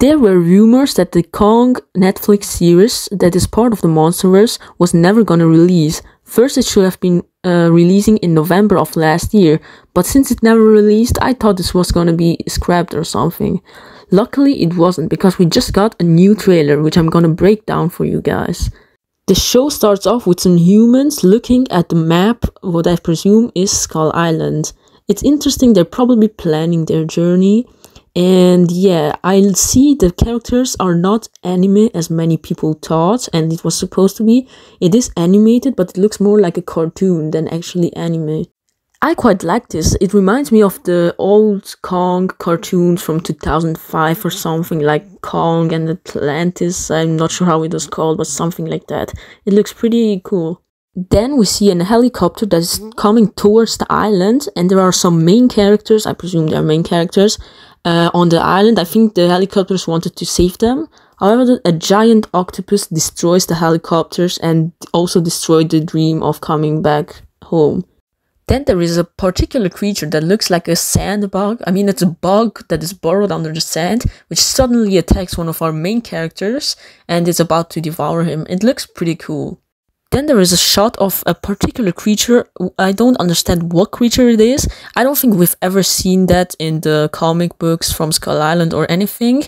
There were rumors that the Kong Netflix series that is part of the Monsterverse was never gonna release. First, it should have been uh, releasing in November of last year, but since it never released, I thought this was gonna be scrapped or something. Luckily, it wasn't because we just got a new trailer, which I'm gonna break down for you guys. The show starts off with some humans looking at the map, what I presume is Skull Island. It's interesting, they're probably planning their journey and yeah i'll see the characters are not anime as many people thought and it was supposed to be. It is animated but it looks more like a cartoon than actually anime. I quite like this. It reminds me of the old kong cartoons from 2005 or something like kong and atlantis. I'm not sure how it was called but something like that. It looks pretty cool then we see a helicopter that is coming towards the island and there are some main characters i presume they are main characters uh, on the island. I think the helicopters wanted to save them. However, a giant octopus destroys the helicopters and also destroyed the dream of coming back home. Then there is a particular creature that looks like a sand bug. I mean, it's a bug that is burrowed under the sand, which suddenly attacks one of our main characters and is about to devour him. It looks pretty cool. Then there is a shot of a particular creature. I don't understand what creature it is. I don't think we've ever seen that in the comic books from Skull Island or anything.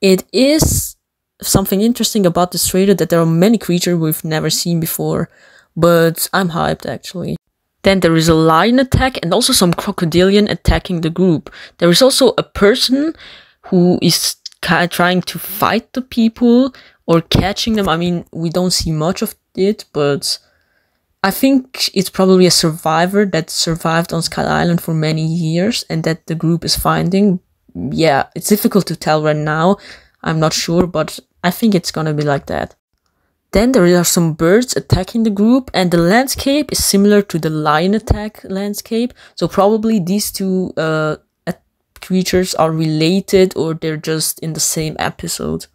It is something interesting about this trailer that there are many creatures we've never seen before, but I'm hyped actually. Then there is a lion attack and also some crocodilian attacking the group. There is also a person who is trying to fight the people or catching them. I mean, we don't see much of it, but I think it's probably a survivor that survived on Skull Island for many years and that the group is finding. Yeah, it's difficult to tell right now. I'm not sure, but I think it's gonna be like that. Then there are some birds attacking the group, and the landscape is similar to the lion attack landscape. So probably these two uh, creatures are related, or they're just in the same episode.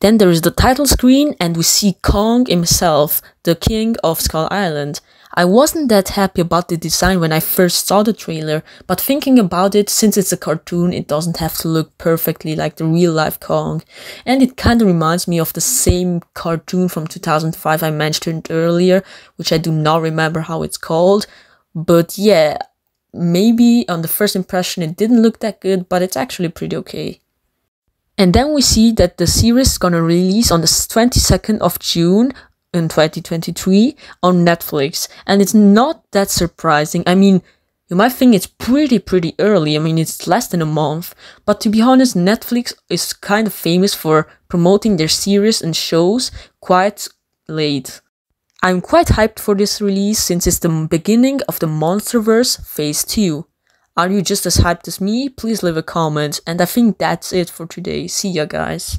Then there is the title screen and we see Kong himself, the king of Skull Island. I wasn't that happy about the design when I first saw the trailer, but thinking about it, since it's a cartoon, it doesn't have to look perfectly like the real life Kong. And it kinda reminds me of the same cartoon from 2005 I mentioned earlier, which I do not remember how it's called. But yeah, maybe on the first impression it didn't look that good, but it's actually pretty okay. And then we see that the series is gonna release on the 22nd of June in 2023 on Netflix. And it's not that surprising. I mean, you might think it's pretty, pretty early. I mean, it's less than a month. But to be honest, Netflix is kind of famous for promoting their series and shows quite late. I'm quite hyped for this release since it's the beginning of the Monsterverse Phase 2. Are you just as hyped as me? Please leave a comment. And I think that's it for today. See ya, guys.